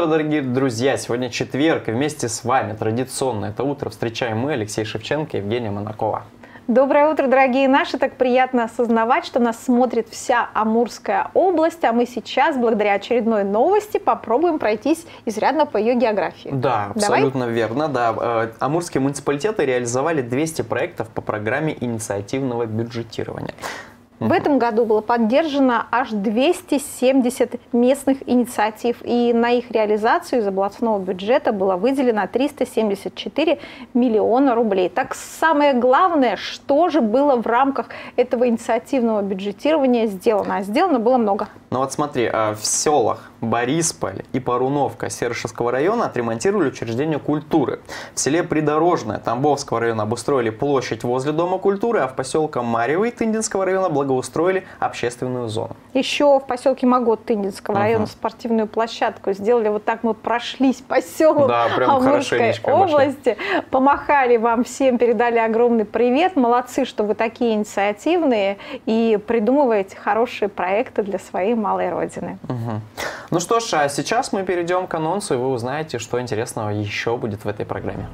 Утро, дорогие друзья! Сегодня четверг, и вместе с вами традиционно это утро встречаем мы, Алексей Шевченко и Евгения Монакова. Доброе утро, дорогие наши! Так приятно осознавать, что нас смотрит вся Амурская область, а мы сейчас, благодаря очередной новости, попробуем пройтись изрядно по ее географии. Да, Давай? абсолютно верно. Да. Э, Амурские муниципалитеты реализовали 200 проектов по программе инициативного бюджетирования. В этом году было поддержано аж 270 местных инициатив, и на их реализацию из областного бюджета было выделено 374 миллиона рублей. Так самое главное, что же было в рамках этого инициативного бюджетирования сделано? А сделано было много. Ну вот смотри, э, в селах Борисполь и Паруновка Сершевского района отремонтировали учреждение культуры. В селе Придорожное Тамбовского района обустроили площадь возле Дома культуры, а в поселке Марьевый Тындинского района благоустроили общественную зону. Еще в поселке Магот Тындинского Ага. района спортивную площадку сделали. Вот так мы прошлись по селу Да, прям Амурской хорошенечко обошли. области. Помахали вам всем, передали огромный привет. Молодцы, что вы такие инициативные и придумываете хорошие проекты для своей малой родины. Мгм. Ну что ж, а сейчас мы перейдем к анонсу, и вы узнаете, что интересного еще будет в этой программе.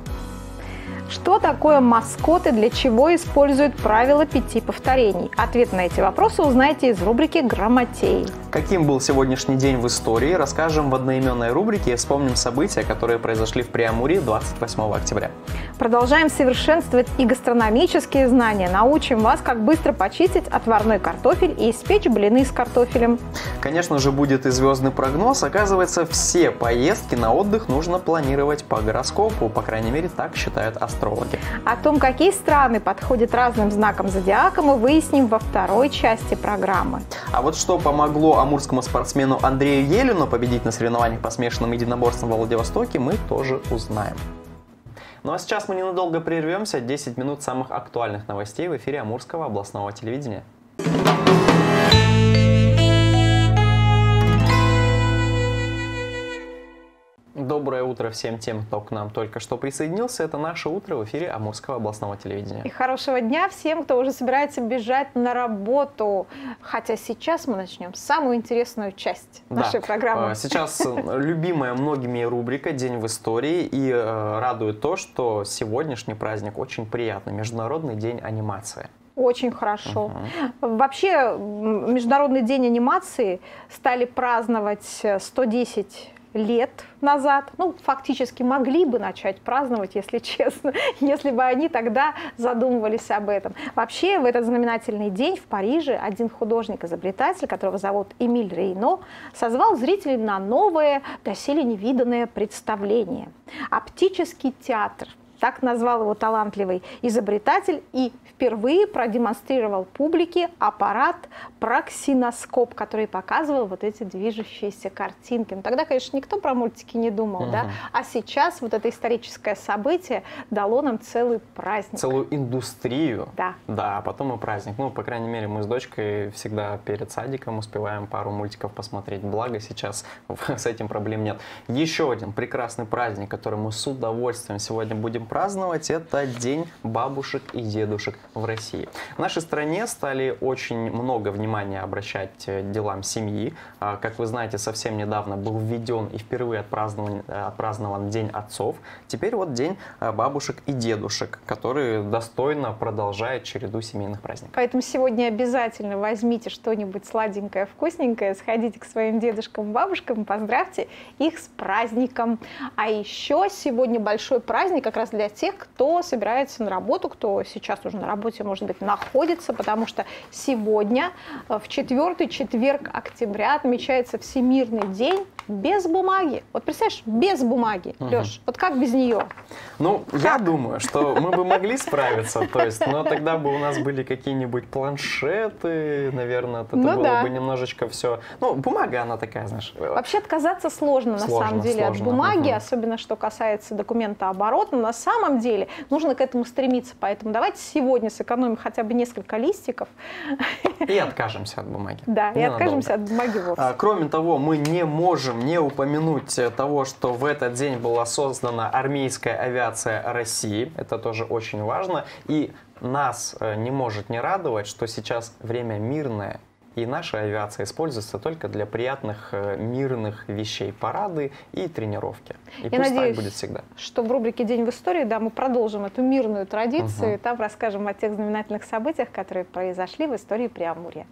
Что такое маскоты, для чего используют правила пяти повторений? Ответ на эти вопросы узнаете из рубрики «Грамотей». Каким был сегодняшний день в истории, расскажем в одноименной рубрике и вспомним события, которые произошли в Преамуре 28 октября. Продолжаем совершенствовать и гастрономические знания. Научим вас, как быстро почистить отварной картофель и испечь блины с картофелем. Конечно же, будет и звездный прогноз. Оказывается, все поездки на отдых нужно планировать по гороскопу. По крайней мере, так считают астрологи. О том, какие страны подходят разным знакам зодиака, мы выясним во второй части программы. А вот что помогло амурскому спортсмену Андрею Елину победить на соревнованиях по смешанным единоборствам во Владивостоке, мы тоже узнаем. Ну а сейчас мы ненадолго прервемся. 10 минут самых актуальных новостей в эфире Амурского областного телевидения. Доброе утро всем тем, кто к нам только что присоединился. Это наше утро в эфире Амурского областного телевидения. И хорошего дня всем, кто уже собирается бежать на работу. Хотя сейчас мы начнем самую интересную часть Да. нашей программы. Э, Сейчас э, любимая многими рубрика «День в истории» и э, радует то, что сегодняшний праздник очень приятный. Международный день анимации. Очень хорошо. Мгм. Вообще, Международный день анимации стали праздновать э, 110 лет назад. Ну, фактически могли бы начать праздновать, если честно, если бы они тогда задумывались об этом. Вообще, в этот знаменательный день в Париже один художник-изобретатель, которого зовут Эмиль Рейно, созвал зрителей на новое, доселе невиданное представление. Оптический театр. Так назвал его талантливый изобретатель и впервые продемонстрировал публике аппарат проксиноскоп, который показывал вот эти движущиеся картинки. Но тогда, конечно, никто про мультики не думал, да? Мгм. А сейчас вот это историческое событие дало нам целый праздник. Целую индустрию. Да. Да, а потом и праздник. Ну, по крайней мере, мы с дочкой всегда перед садиком успеваем пару мультиков посмотреть. Благо сейчас с этим проблем нет. Еще один прекрасный праздник, который мы с удовольствием сегодня будем праздновать, это День бабушек и дедушек в России. В нашей стране стали очень много внимания обращать э, делам семьи. А, Как вы знаете, совсем недавно был введен и впервые отпразднован, э, отпразднован День отцов. Теперь вот День э, бабушек и дедушек, который достойно продолжает череду семейных праздников. Поэтому сегодня обязательно возьмите что-нибудь сладенькое, вкусненькое, сходите к своим дедушкам, бабушкам, поздравьте их с праздником. А еще сегодня большой праздник как раз для тех, кто собирается на работу, кто сейчас уже на работе, может быть, находится, потому что сегодня, э, в четвертый четверг октября, отмечается Всемирный день без бумаги. Вот представляешь, без бумаги, Мгм. Леш, вот как без нее? Ну, я думаю, что мы бы могли справиться, то есть, но тогда бы у нас были какие-нибудь планшеты, наверное, это Ну было да. бы немножечко все. Ну, бумага, она такая, знаешь. э, Вообще отказаться сложно, на Сложно, самом деле сложно, от бумаги, мгм. особенно что касается документа оборота. Но на самом деле нужно к этому стремиться. Поэтому давайте сегодня сэкономим хотя бы несколько листиков, И откажемся от бумаги. да, и откажемся от бумаги вовсе. А, Кроме того, мы не можем не упомянуть э, того, что в этот день была создана армейская авиация России. Это тоже очень важно. И нас э, не может не радовать, что сейчас время мирное и наша авиация используется только для приятных э, мирных вещей, парады и тренировки. И Я пусть надеюсь, так будет всегда. что в рубрике «День в истории» да, мы продолжим эту мирную традицию, и там расскажем о тех знаменательных событиях, которые произошли в истории Преамурья.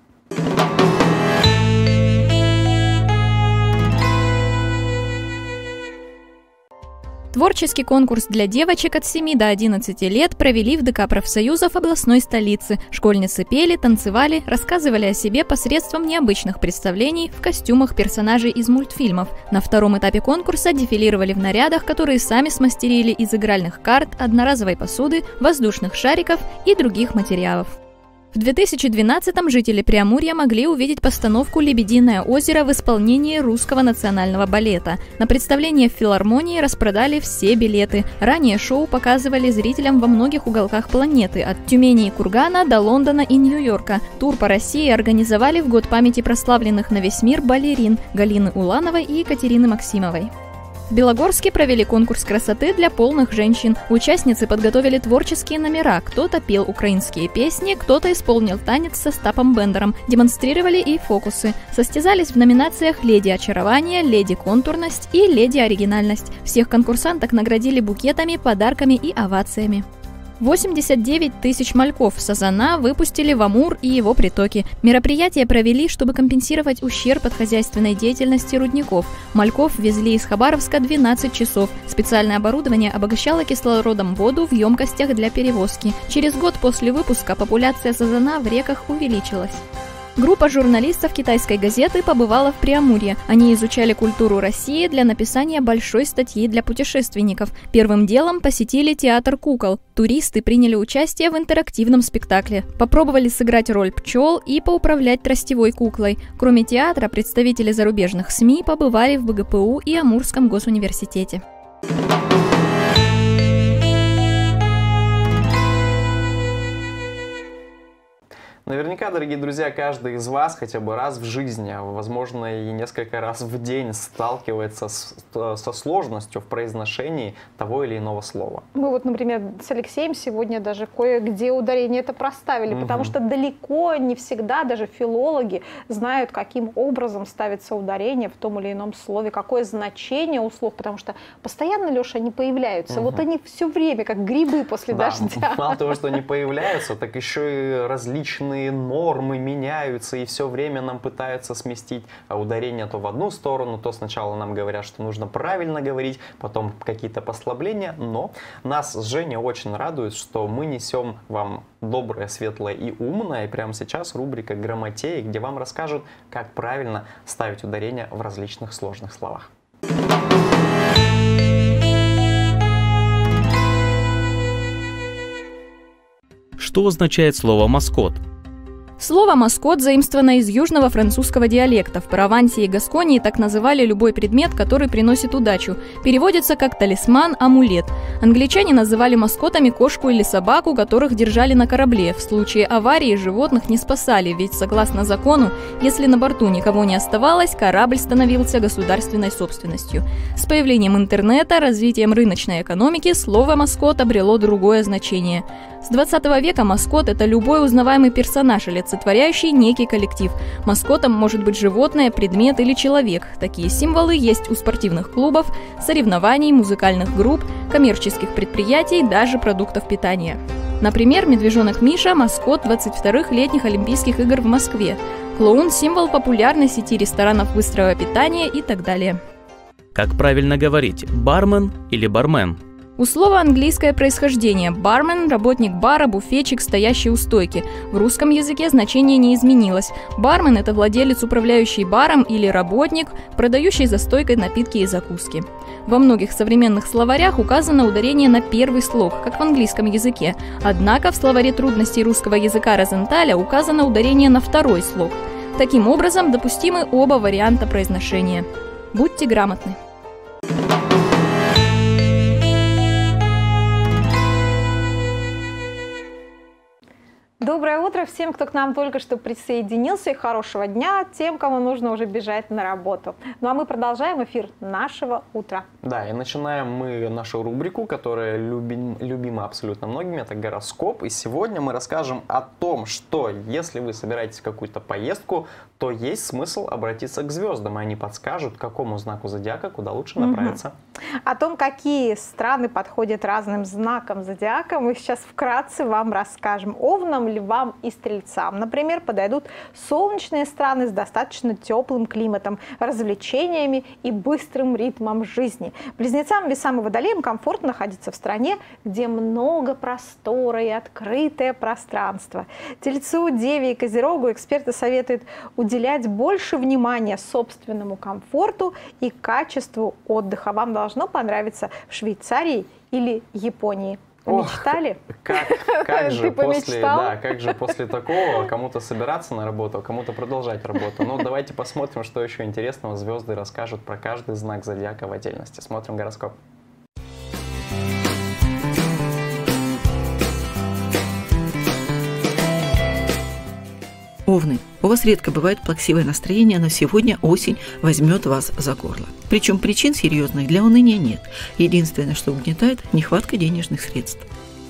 Творческий конкурс для девочек от 7 до 11 лет провели в ДК профсоюзов областной столицы. Школьницы пели, танцевали, рассказывали о себе посредством необычных представлений в костюмах персонажей из мультфильмов. На втором этапе конкурса дефилировали в нарядах, которые сами смастерили из игральных карт, одноразовой посуды, воздушных шариков и других материалов. В 2012-м жители Преамурья могли увидеть постановку «Лебединое озеро» в исполнении русского национального балета. На представление в филармонии распродали все билеты. Ранее шоу показывали зрителям во многих уголках планеты, от Тюмени и Кургана до Лондона и Нью-Йорка. Тур по России организовали в год памяти прославленных на весь мир балерин Галины Улановой и Екатерины Максимовой. В Белогорске провели конкурс красоты для полных женщин. Участницы подготовили творческие номера. Кто-то пел украинские песни, кто-то исполнил танец со Стапом Бендером. Демонстрировали и фокусы. Состязались в номинациях «Леди очарование», «Леди контурность» и «Леди оригинальность». Всех конкурсанток наградили букетами, подарками и овациями. 89 тысяч мальков сазана выпустили в Амур и его притоки. Мероприятие провели, чтобы компенсировать ущерб от хозяйственной деятельности рудников. Мальков везли из Хабаровска 12 часов. Специальное оборудование обогащало кислородом воду в емкостях для перевозки. Через год после выпуска популяция сазана в реках увеличилась. Группа журналистов китайской газеты побывала в Преамурье. Они изучали культуру России для написания большой статьи для путешественников. Первым делом посетили театр кукол. Туристы приняли участие в интерактивном спектакле. Попробовали сыграть роль пчел и поуправлять тростевой куклой. Кроме театра, представители зарубежных СМИ побывали в БГПУ и Амурском госуниверситете. Наверняка, дорогие друзья, каждый из вас хотя бы раз в жизни, а возможно и несколько раз в день сталкивается с, со сложностью в произношении того или иного слова. Мы вот, например, с Алексеем сегодня даже кое-где ударение это проставили, угу. потому что далеко не всегда даже филологи знают, каким образом ставится ударение в том или ином слове, какое значение у слов, потому что постоянно, Леша, они появляются. Угу. Вот они все время, как грибы после да, дождя. Мало того, что они появляются, так еще и различные разные нормы меняются, и все время нам пытаются сместить ударение то в одну сторону, то сначала нам говорят, что нужно правильно говорить, потом какие-то послабления, но нас с Женей очень радует, что мы несем вам доброе, светлое и умное, и прямо сейчас рубрика «Грамотеи», где вам расскажут, как правильно ставить ударение в различных сложных словах. Что означает слово «маскот»? Слово «маскот» заимствовано из южного французского диалекта. В Провансе и Гасконии так называли любой предмет, который приносит удачу. Переводится как талисман, амулет. Англичане называли маскотами кошку или собаку, которых держали на корабле. В случае аварии животных не спасали, ведь, согласно закону, если на борту никого не оставалось, корабль становился государственной собственностью. С появлением интернета, развитием рыночной экономики, слово «маскот» обрело другое значение. С 20 века маскот – это любой узнаваемый персонаж, олицетворяющий некий коллектив. Маскотом может быть животное, предмет или человек. Такие символы есть у спортивных клубов, соревнований, музыкальных групп, коммерческих предприятий, даже продуктов питания. Например, медвежонок Миша – маскот 22-х летних Олимпийских игр в Москве. Клоун – символ популярной сети ресторанов быстрого питания и так далее. Как правильно говорить, бармен или бармен? У слова английское происхождение. Бармен – работник бара, буфетчик, стоящий у стойки. В русском языке значение не изменилось. Бармен – это владелец, управляющий баром или работник, продающий за стойкой напитки и закуски. Во многих современных словарях указано ударение на первый слог, как в английском языке. Однако в словаре трудностей русского языка Розенталя указано ударение на второй слог. Таким образом, допустимы оба варианта произношения. Будьте грамотны. Доброе утро всем, кто к нам только что присоединился. И хорошего дня тем, кому нужно уже бежать на работу. Ну а мы продолжаем эфир нашего утра. Да, и начинаем мы нашу рубрику, которая любим, любима абсолютно многими. Это гороскоп. И сегодня мы расскажем о том, что если вы собираетесь в какую-то поездку, то есть смысл обратиться к звездам, и они подскажут, к какому знаку зодиака куда лучше направиться. Угу. О том, какие страны подходят разным знакам зодиака, мы сейчас вкратце вам расскажем. Овнам, львам и стрельцам, например, подойдут солнечные страны с достаточно теплым климатом, развлечениями и быстрым ритмом жизни. Близнецам, весам и водолеям комфортно находиться в стране, где много простора и открытое пространство. Тельцу, Деве и Козерогу эксперты советуют уделять больше внимания собственному комфорту и качеству отдыха. Вам должно понравиться в Швейцарии или Японии. Помечтали? Ох, как, как же после, да, как же после такого кому-то собираться на работу, а кому-то продолжать работу. Ну, давайте посмотрим, что еще интересного звезды расскажут про каждый знак зодиака в отдельности. Смотрим гороскоп. Овны, у вас редко бывает плаксивое настроение, но сегодня осень возьмет вас за горло. Причем причин серьезных для уныния нет. Единственное, что угнетает – нехватка денежных средств.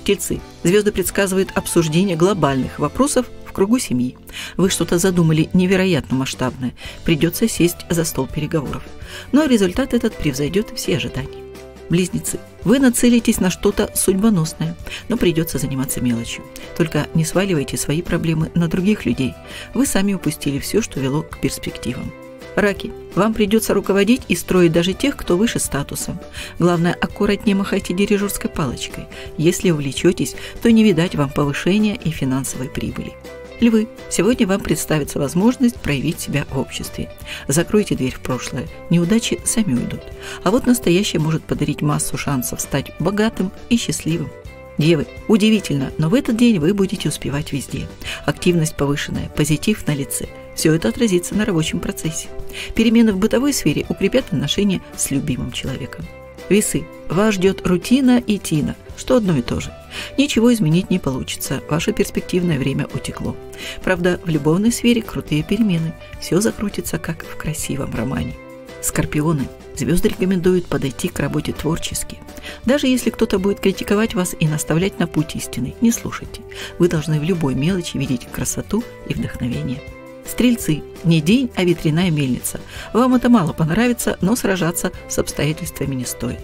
Тельцы. Звезды предсказывают обсуждение глобальных вопросов в кругу семьи. Вы что-то задумали невероятно масштабное. Придется сесть за стол переговоров. Но результат этот превзойдет все ожидания. Близнецы, вы нацелитесь на что-то судьбоносное, но придется заниматься мелочью. Только не сваливайте свои проблемы на других людей. Вы сами упустили все, что вело к перспективам. Раки, вам придется руководить и строить даже тех, кто выше статусом. Главное, аккуратнее махайте дирижерской палочкой. Если увлечетесь, то не видать вам повышения и финансовой прибыли. Львы, сегодня вам представится возможность проявить себя в обществе. Закройте дверь в прошлое, неудачи сами уйдут. А вот настоящее может подарить массу шансов стать богатым и счастливым. Девы, удивительно, но в этот день вы будете успевать везде. Активность повышенная, позитив на лице. Все это отразится на рабочем процессе. Перемены в бытовой сфере укрепят отношения с любимым человеком. Весы. Вас ждет рутина и тина, что одно и то же. Ничего изменить не получится, ваше перспективное время утекло. Правда, в любовной сфере крутые перемены, все закрутится, как в красивом романе. Скорпионы. Звезды рекомендуют подойти к работе творчески. Даже если кто-то будет критиковать вас и наставлять на путь истины, не слушайте. Вы должны в любой мелочи видеть красоту и вдохновение. Стрельцы, не день, а ветряная мельница. Вам это мало понравится, но сражаться с обстоятельствами не стоит.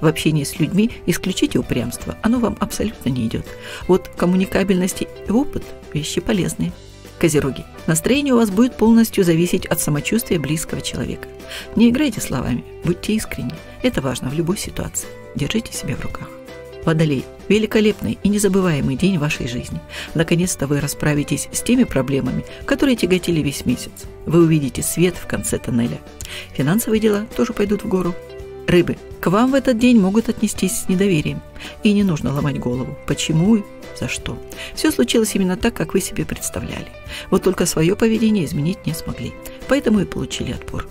В общении с людьми исключите упрямство, оно вам абсолютно не идет. Вот коммуникабельность и опыт – вещи полезные. Козероги, настроение у вас будет полностью зависеть от самочувствия близкого человека. Не играйте словами, будьте искренни. Это важно в любой ситуации. Держите себя в руках. Водолей. Великолепный и незабываемый день вашей жизни. Наконец-то вы расправитесь с теми проблемами, которые тяготили весь месяц. Вы увидите свет в конце тоннеля. Финансовые дела тоже пойдут в гору. Рыбы. К вам в этот день могут отнестись с недоверием. И не нужно ломать голову. Почему и за что. Все случилось именно так, как вы себе представляли. Вот только свое поведение изменить не смогли. Поэтому и получили отпор.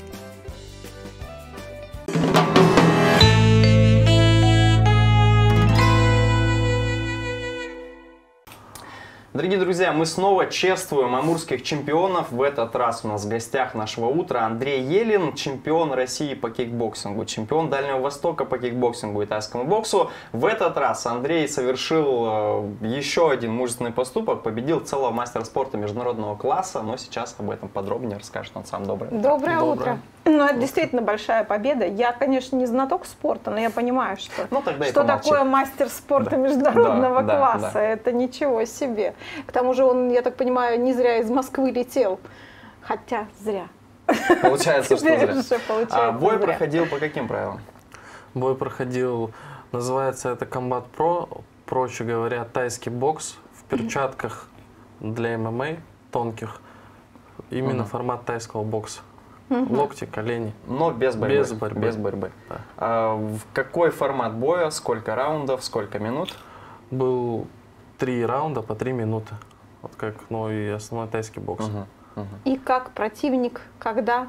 Дорогие друзья, мы снова чествуем амурских чемпионов. В этот раз у нас в гостях нашего утра Андрей Елин, чемпион России по кикбоксингу, чемпион Дальнего Востока по кикбоксингу и тайскому боксу. В этот раз Андрей совершил э, еще один мужественный поступок, победил целого мастера спорта международного класса, но сейчас об этом подробнее расскажет он сам. Доброе утро. Доброе, Доброе. утро. Ну, это действительно большая победа. Я, конечно, не знаток спорта, но я понимаю, что, ну, тогда что такое мастер спорта да. международного да, класса. Да, да. Это ничего себе. К тому же он, я так понимаю, не зря из Москвы летел. Хотя зря. Получается, что зря. А бой проходил по каким правилам? Бой проходил, называется это Combat Pro, проще говоря, тайский бокс в перчатках для ММА тонких. Именно формат тайского бокса. Локти, колени. Но без борьбы. Без борьбы. Без борьбы. Да. А, в какой формат боя, сколько раундов, сколько минут? Был три раунда по три минуты. Вот как, ну и основной тайский бокс. Угу, угу. И как противник, когда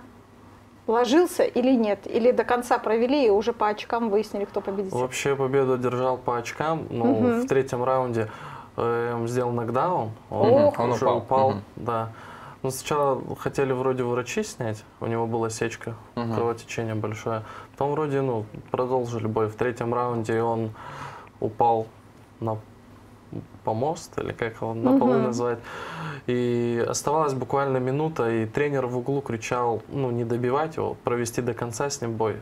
ложился или нет? Или до конца провели и уже по очкам выяснили, кто победитель? Вообще победу держал по очкам, но угу. в третьем раунде эм, сделал нокдаун, он Ох. Он уже упал. упал, Мгм. да. Ну, сначала хотели вроде врачи снять, у него была сечка, Мгм. кровотечение большое. Потом вроде, ну, продолжили бой. В третьем раунде он упал на помост, или как его на полу Мгм. назвать. И оставалась буквально минута, и тренер в углу кричал, ну, не добивать его, провести до конца с ним бой.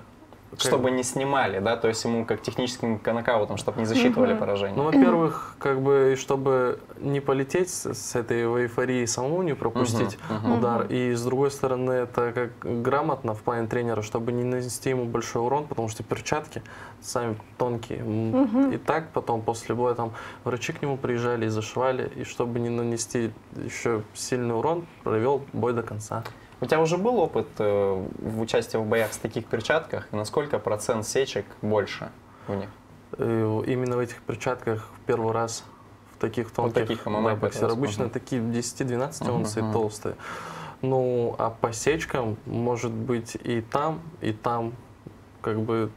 Чтобы не снимали, да, то есть ему как техническим нокаутом, чтобы не засчитывали поражение. Ну, во-первых, как бы, и чтобы не полететь с, этой эйфории самому не пропустить удар. И с другой стороны, это как грамотно в плане тренера, чтобы не нанести ему большой урон, потому что перчатки сами тонкие. И так потом после боя там врачи к нему приезжали и зашивали, и чтобы не нанести еще сильный урон, провел бой до конца. У тебя уже был опыт э, в участии в боях с таких перчатках? И насколько процент сечек больше у них? И именно в этих перчатках первый раз в таких тонких таких да, первый боксер. Обычно мгм. такие 10-12 Мгм, унций мгм. толстые. Ну, а по сечкам может быть и там, и там. Как бы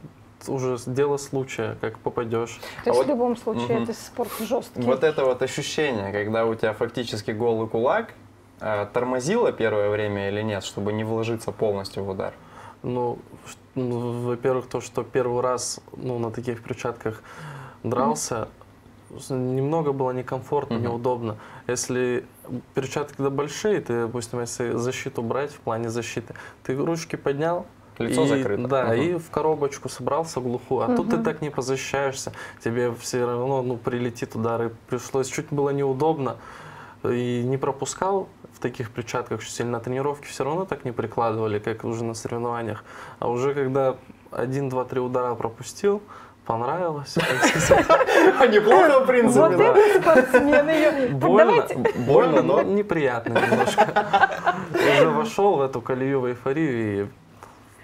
уже дело случая, как попадешь. То А есть вот- в любом случае Мгм. это спорт жесткий. Вот это вот ощущение, когда у тебя фактически голый кулак, э, тормозило первое время или нет, чтобы не вложиться полностью в удар? Ну, ну, во-первых, то, что первый раз ну, на таких перчатках дрался, с- немного было некомфортно, Мгм. неудобно. Если перчатки когда большие, ты, допустим, если защиту брать в плане защиты, ты ручки поднял, Лицо и, закрыто. Да, Мгм. и в коробочку собрался глухую. А тут ты так не позащищаешься. Тебе все равно ну, прилетит удар. И пришлось, чуть было неудобно. И не пропускал в таких перчатках сильно. На тренировке все равно так не прикладывали, как уже на соревнованиях. А уже когда один, два, три удара пропустил, понравилось. сказать. Неплохо, в принципе, Вот да. это спортсмены. Больно, больно, но неприятно немножко. Уже вошел в эту колею в эйфорию и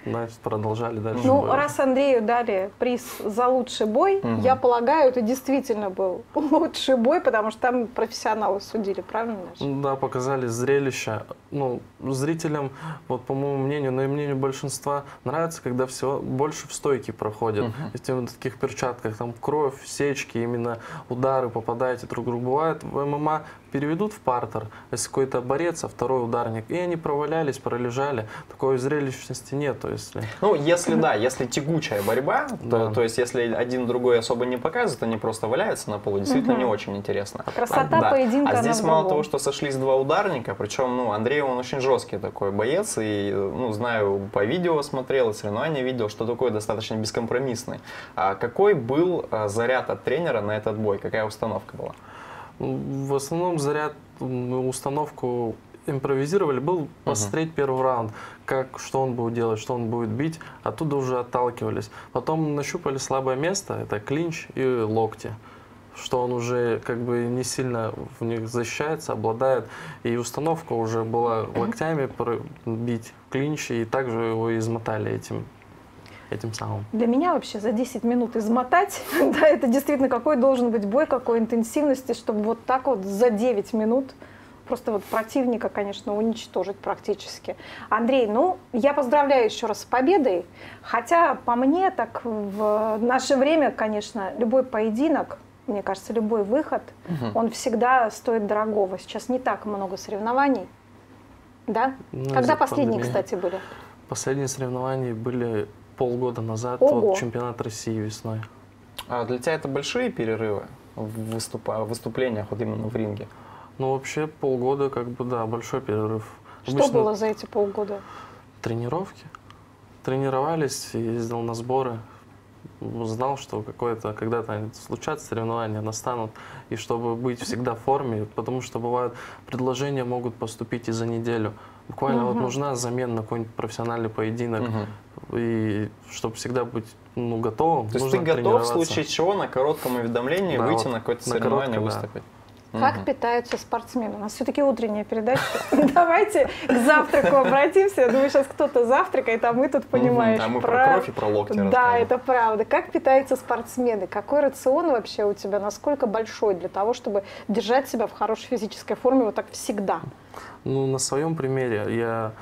значит, продолжали дальше. Ну, бой. раз Андрею дали приз за лучший бой, Мгм. я полагаю, это действительно был лучший бой, потому что там профессионалы судили, правильно? Да, показали зрелище. Ну, зрителям, вот по моему мнению, но и мнению большинства, нравится, когда все больше в стойке проходят. Мгм. Если в таких перчатках, там кровь, сечки, именно удары попадаете друг к другу. Бывает в ММА переведут в партер, если какой-то борец, а второй ударник, и они провалялись, пролежали. Такой зрелищности нету, если... Ну, если да, если тягучая борьба, то, Да. то есть если один другой особо не показывает, они просто валяются на полу, действительно Мгм. не очень интересно. Красота А, да. поединка, А здесь мало того, что сошлись два ударника, причем, ну, Андрей, он очень жесткий такой боец, и, ну, знаю, по видео смотрел, и соревнования видел, что такой достаточно бескомпромиссный. А какой был а, заряд от тренера на этот бой? Какая установка была? В основном заряд, установку импровизировали, был посмотреть первый раунд, как, что он будет делать, что он будет бить, оттуда уже отталкивались. Потом нащупали слабое место, это клинч и локти, что он уже как бы не сильно в них защищается, обладает, и установка уже была локтями бить клинч, и также его измотали этим, этим самым. Для меня вообще за 10 минут измотать, да, это действительно какой должен быть бой, какой интенсивности, чтобы вот так вот за 9 минут просто вот противника, конечно, уничтожить практически. Андрей, ну, я поздравляю еще раз с победой, хотя по мне так в наше время, конечно, любой поединок, мне кажется, любой выход, он всегда стоит дорогого. Сейчас не так много соревнований, да? Ну, Когда последние, пандемии. кстати, были? Последние соревнования были полгода назад, Ого. вот чемпионат России весной. А для тебя это большие перерывы в выступа- в выступлениях, вот именно в ринге? Ну, вообще полгода, как бы, да, большой перерыв. Что Обычно было за эти полгода? Тренировки. Тренировались, ездил на сборы. Знал, что какое-то когда-то случатся соревнования, настанут. И чтобы быть всегда в форме, потому что бывают предложения могут поступить и за неделю. Буквально вот Мгм. нужна замена на какой-нибудь профессиональный поединок. Мгм. И чтобы всегда быть ну, готовым, То есть ты готов в случае чего на коротком уведомлении Да, выйти вот на какое-то соревнование и короткое, да. выступить? Как Мгм. питаются спортсмены? У нас все-таки утренняя передача. Давайте к завтраку обратимся. Я думаю, сейчас кто-то завтракает, а мы тут, понимаешь, А мы про кровь и про локти Да, это правда. Как питаются спортсмены? Какой рацион вообще у тебя? Насколько большой для того, чтобы держать себя в хорошей физической форме вот так всегда? Ну, на своем примере я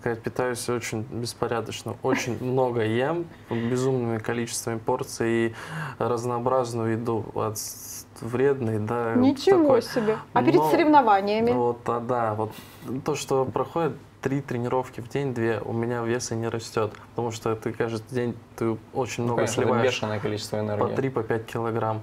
сказать, питаюсь очень беспорядочно. Очень много ем, безумными количествами порций и разнообразную еду. От вредной, да. Ничего такой. себе. А перед Но, соревнованиями? Вот, а, да, вот то, что проходит три тренировки в день, две, у меня веса не растет, потому что ты каждый день ты очень много ну, конечно, сливаешь. бешеное количество энергии. По 3, по 5 килограмм.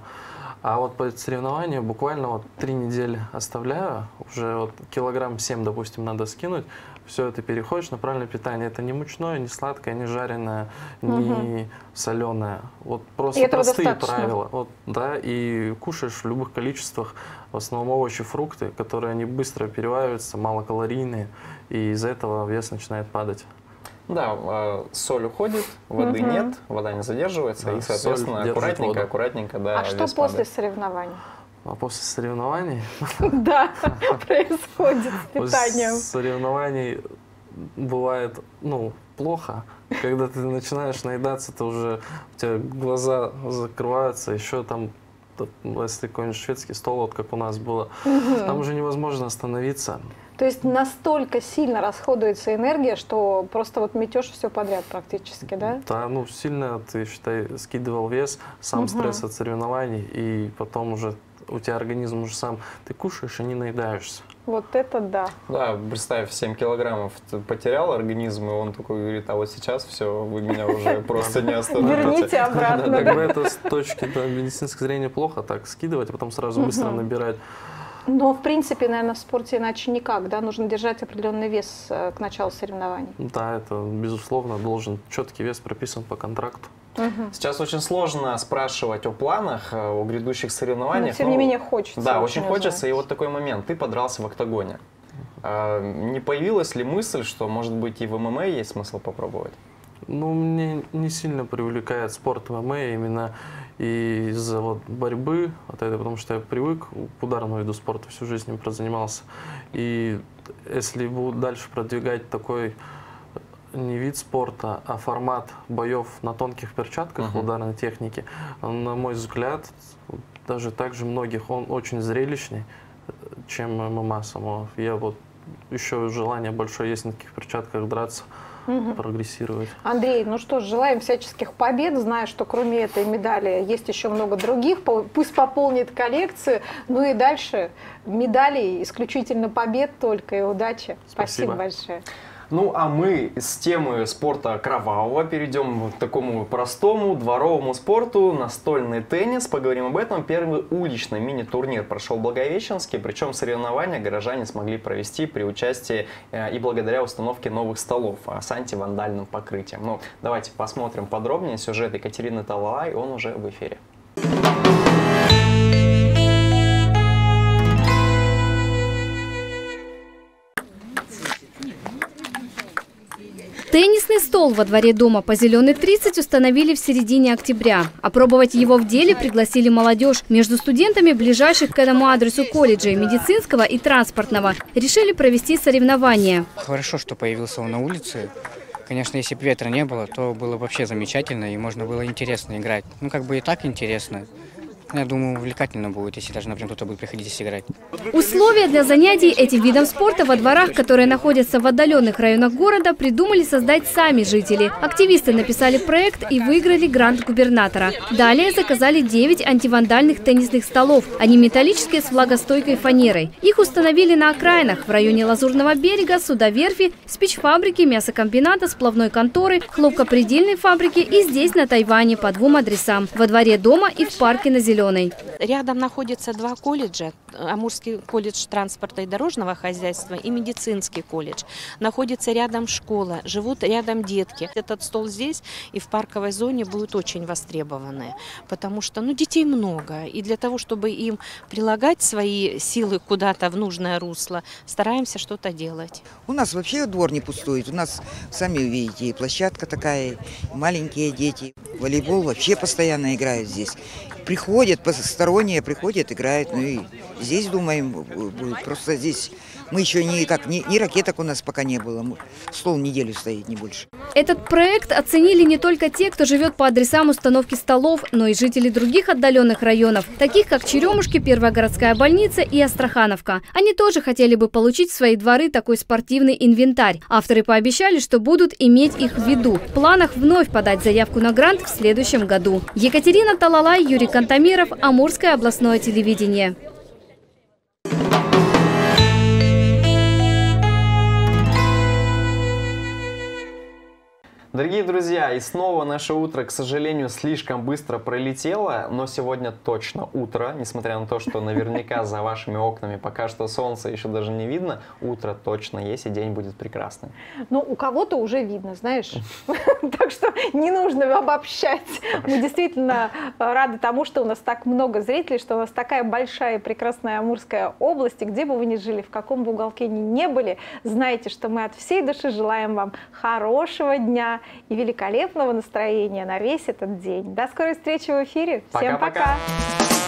А вот по соревнованию буквально вот три недели оставляю, уже вот килограмм 7, допустим, надо скинуть, все это переходишь на правильное питание. Это не мучное, не сладкое, не жареное, угу. не соленое. Вот просто простые достаточно. правила. Вот, да, и кушаешь в любых количествах, в основном овощи, фрукты, которые они быстро перевариваются, малокалорийные, и из-за этого вес начинает падать. Да, а, соль уходит, воды угу. нет, вода не задерживается, да, и, соответственно, аккуратненько, воду. аккуратненько, да. А что после падает. соревнований? А после соревнований? Да, происходит с питанием. После соревнований бывает, ну, плохо. Когда ты начинаешь наедаться, то уже у тебя глаза закрываются, еще там если какой-нибудь шведский стол, вот как у нас было, там уже невозможно остановиться. То есть настолько сильно расходуется энергия, что просто вот метешь все подряд практически, да? Да, ну сильно ты, считай, скидывал вес, сам угу. стресс от соревнований, и потом уже у тебя организм уже сам, ты кушаешь и не наедаешься. Вот это да. Да, представь, 7 килограммов потерял организм, и он такой говорит, а вот сейчас все, вы меня уже просто не остановите. Верните обратно. Это с точки медицинской зрения плохо так скидывать, а потом сразу быстро набирать. Но, в принципе, наверное, в спорте иначе никак, да? Нужно держать определенный вес э, к началу соревнований. Да, это, безусловно, должен четкий вес прописан по контракту. Угу. Сейчас очень сложно спрашивать о планах, э, о грядущих соревнованиях. Но, тем не менее, хочется. Да, очень, очень хочется. И вот такой момент. Ты подрался в октагоне. А, не появилась ли мысль, что, может быть, и в ММА есть смысл попробовать? Ну, мне не сильно привлекает спорт ММА именно из-за вот борьбы, от этого, потому что я привык к ударному виду спорта, всю жизнь им прозанимался. И если буду дальше продвигать такой не вид спорта, а формат боев на тонких перчатках uh-huh. ударной техники, на мой взгляд, даже также многих он очень зрелищный, чем ММА само. Я вот еще желание большое есть на таких перчатках драться угу. прогрессировать. Андрей, ну что ж, желаем всяческих побед, зная, что кроме этой медали есть еще много других. Пусть пополнит коллекцию. Ну и дальше медалей исключительно побед только и удачи. Спасибо, Спасибо большое. Ну, а мы с темы спорта кровавого перейдем к такому простому дворовому спорту, настольный теннис. Поговорим об этом. Первый уличный мини-турнир прошел в Благовещенске, причем соревнования горожане смогли провести при участии э, и благодаря установке новых столов с антивандальным покрытием. Ну, давайте посмотрим подробнее сюжет Екатерины Талалай, он уже в эфире. Теннисный стол во дворе дома по Зеленой 30 установили в середине октября. Опробовать его в деле пригласили молодежь. Между студентами ближайших к этому адресу колледжей медицинского и транспортного решили провести соревнования. Хорошо, что появился он на улице. Конечно, если бы ветра не было, то было бы вообще замечательно и можно было интересно играть. Ну, как бы и так интересно. Я думаю, увлекательно будет, если даже, например, кто-то будет приходить здесь играть. Условия для занятий этим видом спорта во дворах, которые находятся в отдаленных районах города, придумали создать сами жители. Активисты написали проект и выиграли грант губернатора. Далее заказали 9 антивандальных теннисных столов. Они металлические с влагостойкой фанерой. Их установили на окраинах в районе Лазурного берега, судоверфи, спичфабрики, мясокомбината, сплавной конторы, хлопкопредельной фабрики и здесь, на Тайване, по двум адресам – во дворе дома и в парке на Зеленом зеленой. Рядом находятся два колледжа. Амурский колледж транспорта и дорожного хозяйства и медицинский колледж. Находится рядом школа, живут рядом детки. Этот стол здесь и в парковой зоне будут очень востребованы, потому что ну, детей много. И для того, чтобы им прилагать свои силы куда-то в нужное русло, стараемся что-то делать. У нас вообще двор не пустует. У нас, сами увидите, и площадка такая, маленькие дети. Волейбол вообще постоянно играют здесь приходят, посторонние приходят, играют. Ну и здесь, думаем, будет просто здесь Мы еще никак, ни, ни ракеток у нас пока не было. Стол неделю стоит, не больше. Этот проект оценили не только те, кто живет по адресам установки столов, но и жители других отдаленных районов, таких как Черемушки, Первая городская больница и Астрахановка. Они тоже хотели бы получить в свои дворы такой спортивный инвентарь. Авторы пообещали, что будут иметь их в виду. В планах вновь подать заявку на грант в следующем году. Екатерина Талалай, Юрий Кантамиров, Амурское областное телевидение. Дорогие друзья, и снова наше утро, к сожалению, слишком быстро пролетело, но сегодня точно утро, несмотря на то, что наверняка за вашими окнами пока что солнце еще даже не видно, утро точно есть, и день будет прекрасный. Ну, у кого-то уже видно, знаешь. Так что не нужно обобщать. Мы действительно э, рады тому, что у нас так много зрителей, что у нас такая большая и прекрасная Амурская область. И где бы вы ни жили, в каком бы уголке ни не были, знайте, что мы от всей души желаем вам хорошего дня и великолепного настроения на весь этот день. До скорой встречи в эфире. Всем Пока-пока. пока!